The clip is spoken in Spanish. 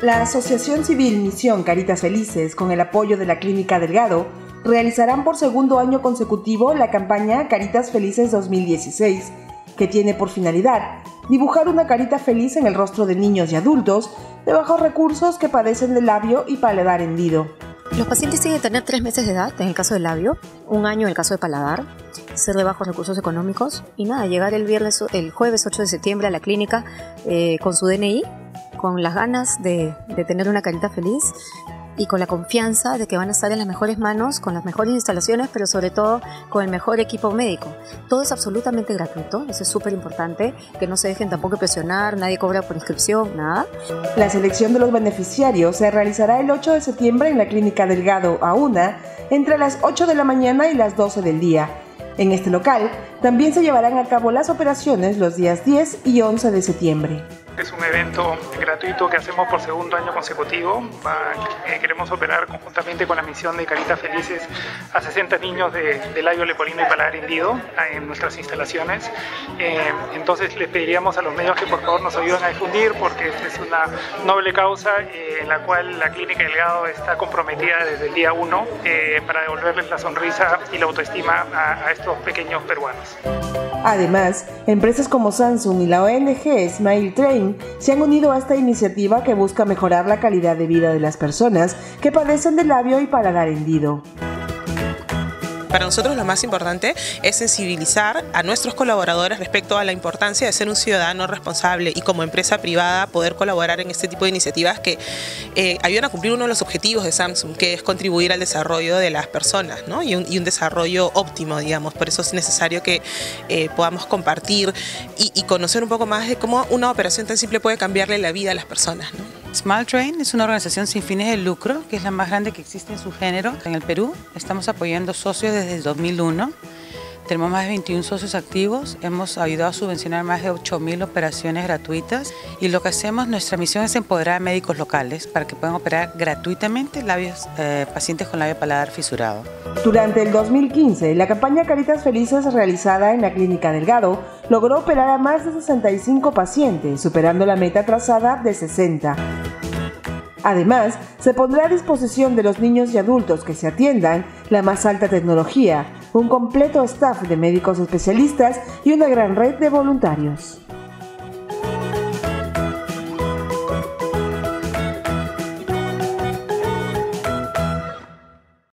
La Asociación Civil Misión Caritas Felices, con el apoyo de la Clínica Delgado, realizarán por segundo año consecutivo la campaña Caritas Felices 2016, que tiene por finalidad dibujar una carita feliz en el rostro de niños y adultos de bajos recursos que padecen de labio y paladar hendido. Los pacientes tienen que tener tres meses de edad en el caso del labio, un año en el caso de paladar, ser de bajos recursos económicos y nada, llegar el viernes, el jueves 8 de septiembre a la clínica eh, con su DNI con las ganas de, tener una carita feliz y con la confianza de que van a estar en las mejores manos, con las mejores instalaciones, pero sobre todo con el mejor equipo médico. Todo es absolutamente gratuito, eso es súper importante, que no se dejen tampoco presionar, nadie cobra por inscripción, nada. La selección de los beneficiarios se realizará el 8 de septiembre en la Clínica Delgado a una, entre las 8 de la mañana y las 12 del día. En este local también se llevarán a cabo las operaciones los días 10 y 11 de septiembre. Es un evento gratuito que hacemos por segundo año consecutivo. Eh, queremos operar conjuntamente con la misión de Caritas Felices a 60 niños de, de labio leporino y paladar hendido en nuestras instalaciones. Eh, entonces les pediríamos a los medios que por favor nos ayuden a difundir porque esta es una noble causa eh, en la cual la Clínica Delgado está comprometida desde el día 1 para devolverles la sonrisa y la autoestima a, a estos pequeños peruanos. Además, empresas como Samsung y la ONG Smile Train se han unido a esta iniciativa que busca mejorar la calidad de vida de las personas que padecen de labio y paladar hendido. Para nosotros lo más importante es sensibilizar a nuestros colaboradores respecto a la importancia de ser un ciudadano responsable y como empresa privada poder colaborar en este tipo de iniciativas que eh, ayudan a cumplir uno de los objetivos de Samsung, que es contribuir al desarrollo de las personas y, un, desarrollo óptimo, digamos. Por eso es necesario que eh, podamos compartir y, y, conocer un poco más de cómo una operación tan simple puede cambiarle la vida a las personas. Small Train es una organización sin fines de lucro, que es la más grande que existe en su género en el Perú. Estamos apoyando socios desde el 2001. Tenemos más de 21 socios activos, hemos ayudado a subvencionar más de 8.000 operaciones gratuitas y lo que hacemos, nuestra misión es empoderar a médicos locales para que puedan operar gratuitamente labios, eh, pacientes con labio paladar fisurado. Durante el 2015, la campaña Caritas Felices realizada en la Clínica Delgado logró operar a más de 65 pacientes, superando la meta trazada de 60. Además, se pondrá a disposición de los niños y adultos que se atiendan la más alta tecnología, un completo staff de médicos especialistas y una gran red de voluntarios.